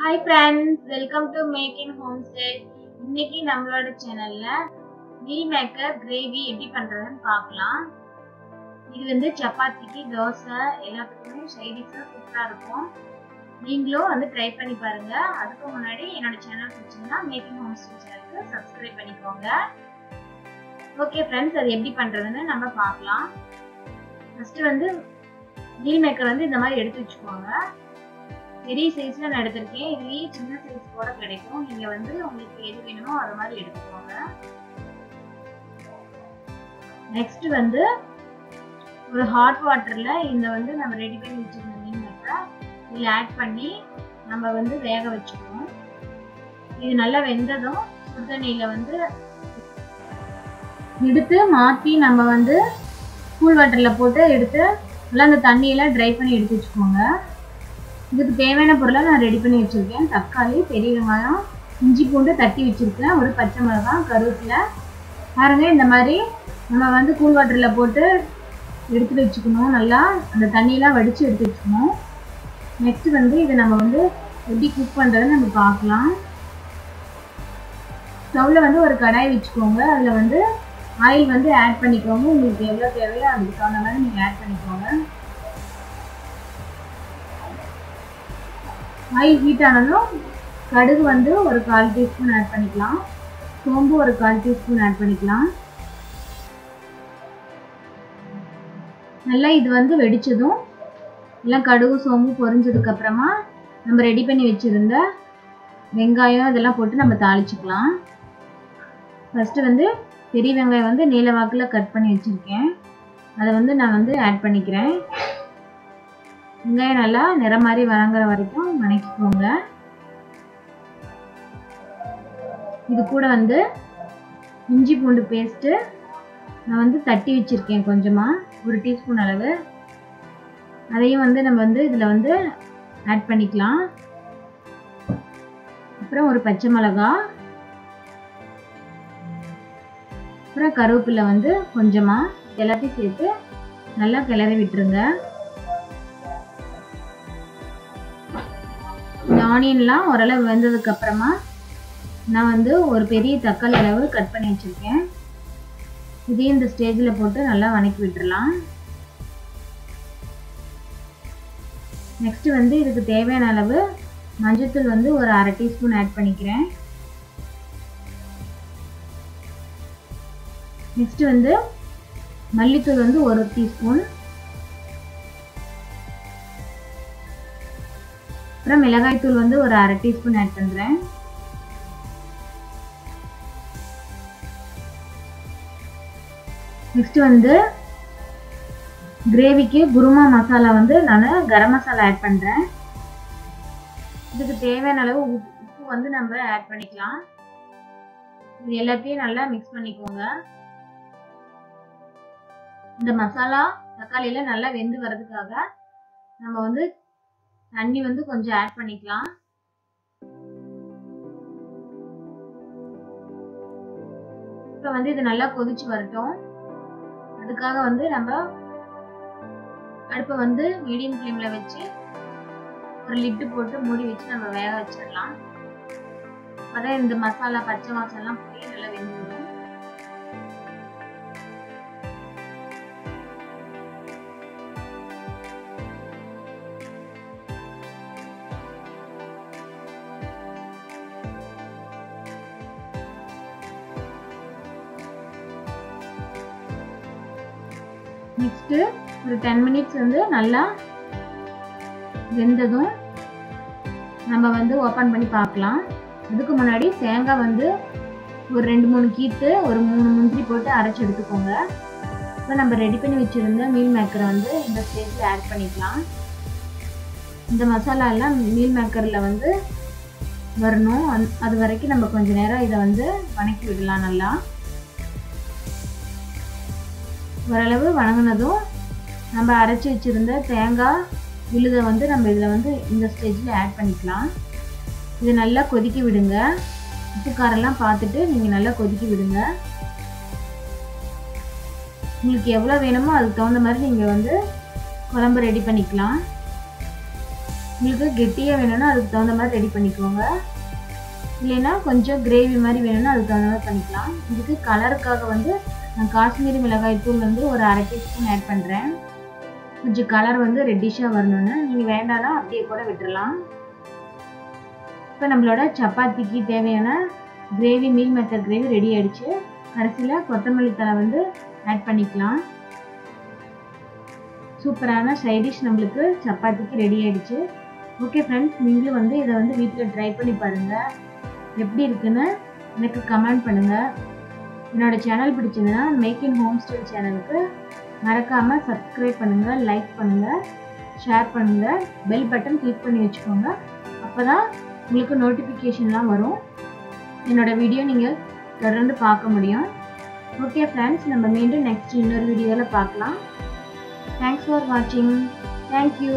Hi friends welcome to make in home stay இன்னைக்கு நம்மளோட சேனல்ல மீல் மேக்கர் கிரேவி எப்படி பண்றதுன்னு பார்க்கலாம். இது வந்து சப்பாத்திக்கு தோசை எல்லாத்துக்குமே சைடிஷாக சூப்பராக இருக்கும். நீங்களும் வந்து ட்ரை பண்ணி பாருங்க. அதுக்கு முன்னாடி என்னோட சேனல் பிடிச்சிங்கன்னா மேக்கிங் ஹோம் ஸ்டே சேனலுக்கு சப்ஸ்கிரைப் பண்ணிக்கோங்க. ஓகே ஃப்ரெண்ட்ஸ் அது எப்படி பண்றதுன்னு நம்ம பார்க்கலாம். ஃபர்ஸ்ட் வந்து மீல் மேக்கர் வந்து இந்த மாதிரி எடுத்து வச்சுக்கோங்க. பெரிய சைஸ்ல நான் எடுத்திருக்கேன். இதுலயே சின்ன சைஸ் கூட கிடைக்கும்? நீங்க வந்து உங்களுக்கு எது வேணுமோ அது மாதிரி எடுத்துக்கோங்க. நெக்ஸ்ட் வந்து ஒரு ஹாட் வாட்டர்ல இந்த வந்து நம்ம ரெடி பண்ணி வச்சிருந்த மீன் இதில் ஆட் பண்ணி நம்ம வந்து வேக வச்சுக்கணும் இது நல்லா வெந்ததும் சுடுதண்ணியில் வந்து எடுத்து மாற்றி நம்ம வந்து கூல் வாட்டரில் போட்டு எடுத்து நல்லா அந்த தண்ணியெல்லாம் ட்ரை பண்ணி எடுத்து வச்சுக்கோங்க. இதுக்கு தேவையான பொருளை நான் ரெடி பண்ணி வச்சுருக்கேன். தக்காளி பெரிய வெங்காயம் இஞ்சி பூண்டு தட்டி வச்சுருக்கேன். ஒரு பச்சை மிளகாய் கருவேப்பிலை. பாருங்க இந்த மாதிரி நம்ம வந்து கூல் வாட்டரில் போட்டு எடுத்து வச்சுக்கணும். நல்லா அந்த தண்ணியெலாம் வடித்து எடுத்து வச்சுக்கணும். நெக்ஸ்ட் வந்து இதை நம்ம வந்து எப்படி குக் பண்ணுறதுன்னு நம்ம பார்க்கலாம். ஸ்டவ்வில் வந்து ஒரு கடாய் வச்சுக்கோங்க. அதில் வந்து ஆயில் வந்து ஆட் பண்ணிக்கோங்க. உங்களுக்கு எவ்வளோ தேவையோ அதுக்கு தகுந்த மாதிரி நீங்கள் ஆட் பண்ணிக்கோங்க. ஆயில் ஹீட் ஆனதும் கடுகு வந்து ஒரு கால் டீஸ்பூன் ஆட் பண்ணிக்கலாம். சோம்பு ஒரு கால் டீஸ்பூன் ஆட் பண்ணிக்கலாம். நல்லா இது வந்து வெடிச்சதும் எல்லாம் கடுகு சோம்பு பொரிஞ்சதுக்கு அப்புறமா நம்ம ரெடி பண்ணி வச்சிருந்த வெங்காயம் இதெல்லாம் போட்டு நம்ம தாளிச்சுக்கலாம். ஃபஸ்ட்டு வந்து பெரிய வெங்காயம் வந்து நீல வாக்கில் கட் பண்ணி வச்சுருக்கேன். அதை வந்து நான் வந்து ஆட் பண்ணிக்கிறேன். வெங்காயம் நல்லா நிறம் மாதிரி வதங்குற வரைக்கும் வணக்கிக்கோங்க. இது கூட வந்து இஞ்சி பூண்டு பேஸ்ட்டு நான் வந்து தட்டி வச்சுருக்கேன் கொஞ்சமாக ஒரு டீஸ்பூன் அளவு. அதையும் வந்து நம்ம வந்து இதில் வந்து ஆட் பண்ணிக்கலாம். அப்புறம் ஒரு பச்சை மிளகா. அப்புறம் கருவேப்பிலை வந்து கொஞ்சமாக எல்லாத்தையும் சேர்த்து நல்லா கிளறி விட்டுருங்க. ஆனியன்லாம் ஓரளவு வெந்ததுக்கு அப்புறமா நான் வந்து ஒரு பெரிய தக்காளி அளவு கட் பண்ணி வச்சுருக்கேன். இதையும் இந்த ஸ்டேஜில் போட்டு நல்லா வணக்கி விட்டுடலாம் நெக்ஸ்ட்டு வந்து இதுக்கு தேவையான அளவு மஞ்சத்தூள் வந்து ஒரு அரை டீஸ்பூன் ஆட் பண்ணிக்கிறேன். நெக்ஸ்ட்டு வந்து மல்லித்தூள் வந்து ஒரு டீஸ்பூன் அப்புறம் மிளகாய் தூள் வந்து ஒரு அரை டீஸ்பூன் ஆட் பண்ணுறேன் நெக்ஸ்ட் வந்து கிரேவிக்கு குருமா மசாலா வந்து நான் கரம் மசாலா ஆட் பண்ணுறேன் இதுக்கு தேவையான அளவு உப்பு வந்து நம்ம ஆட் பண்ணிக்கலாம். இது எல்லாத்தையும் நல்லா மிக்ஸ் பண்ணிக்கோங்க. இந்த மசாலா தக்காளியில் நல்லா வெந்து வர்றதுக்காக நம்ம வந்து தண்ணி வந்து கொஞ்சம் ஆட் பண்ணிக்கலாம். இப்போ வந்து இது நல்லா கொதிச்சு வரட்டும். அதுக்காக வந்து நம்ம அடுப்பை வந்து மீடியம் ஃப்ளேமில் வச்சு ஒரு லிட்டு போட்டு மூடி வச்சு நம்ம வேக வச்சிடலாம். அப்போதான் இந்த மசாலா பச்சை மசாலாம் போய் நல்லா வெந்துடும். நெக்ஸ்ட்டு ஒரு டென் மினிட்ஸ் வந்து நல்லா வெந்ததும் நம்ம வந்து ஓப்பன் பண்ணி பார்க்கலாம். அதுக்கு முன்னாடி தேங்காய் வந்து ஒரு ரெண்டு மூணு கீத்து ஒரு மூணு முந்திரி போட்டு அரைச்சி எடுத்துக்கோங்க. இப்போ நம்ம ரெடி பண்ணி வச்சுருந்த மீல் மேக்கரை வந்து இந்த ஸ்டேஜில் ஆட் பண்ணிக்கலாம். இந்த மசாலாலாம் மீல் மேக்கரில் வந்து வரணும். அது வரைக்கும் நம்ம கொஞ்சம் நேரம் இதை வந்து வணக்கி விடலாம் நல்லா. ஓரளவு வணங்கினதும் நம்ம அரைச்சி வச்சுருந்த தேங்காய் விழுதை வந்து நம்ம இதில் வந்து இந்த ஸ்டேஜில் ஆட் பண்ணிக்கலாம். இது நல்லா கொதிக்க விடுங்க. உப்பு காரெல்லாம் பார்த்துட்டு நீங்கள் நல்லா கொதிக்க விடுங்க. உங்களுக்கு எவ்வளோ வேணுமோ அதுக்கு தகுந்த மாதிரி நீங்கள் வந்து குழம்பு ரெடி பண்ணிக்கலாம். உங்களுக்கு கெட்டியாக வேணும்னா அதுக்கு தகுந்த மாதிரி ரெடி பண்ணிக்கோங்க. இல்லைன்னா கொஞ்சம் கிரேவி மாதிரி வேணும்னா அதுக்கு தகுந்த மாதிரி பண்ணிக்கலாம். இதுக்கு கலருக்காக வந்து நான் காஷ்மீரி மிளகாய் தூள் வந்து ஒரு அரை டீஸ்பூன் ஆட் பண்ணுறேன் கொஞ்சம் கலர் வந்து ரெட்டிஷாக வரணும்னு. நீங்கள் வேண்டாம்னா அப்படியே கூட விட்டுறலாம். இப்போ நம்மளோட சப்பாத்திக்கு தேவையான gravy meal maker gravy ready ஆயிடுச்சு. கடைசியில் கொத்தமல்லி தலை வந்து ஆட் பண்ணிக்கலாம். சூப்பரான சைடிஷ் நம்மளுக்கு சப்பாத்திக்கு ரெடி ஆயிடுச்சு. ஓகே ஃப்ரெண்ட்ஸ் நீங்களும் வந்து இதை வந்து வீட்டில் ட்ரை பண்ணி பாருங்கள் எப்படி இருக்குன்னு எனக்கு கமெண்ட் பண்ணுங்கள் என்னோட சேனல் பிடிச்சதுன்னா மேக் இன் ஹோம் ஸ்டைல் சேனலுக்கு மறக்காமல் சப்ஸ்கிரைப் பண்ணுங்கள் லைக் பண்ணுங்கள் ஷேர் பண்ணுங்கள் பெல் பட்டன் கிளிக் பண்ணி வச்சுக்கோங்க. அப்போ தான் உங்களுக்கு நோட்டிஃபிகேஷன்லாம் வரும். என்னோடய வீடியோ நீங்கள் தொடர்ந்து பார்க்க முடியும். ஓகே ஃப்ரெண்ட்ஸ் நம்ம மீண்டும் நெக்ஸ்ட் இன்னொரு வீடியோவில் பார்க்கலாம். தேங்க்ஸ் ஃபார் வாட்சிங் தேங்க்யூ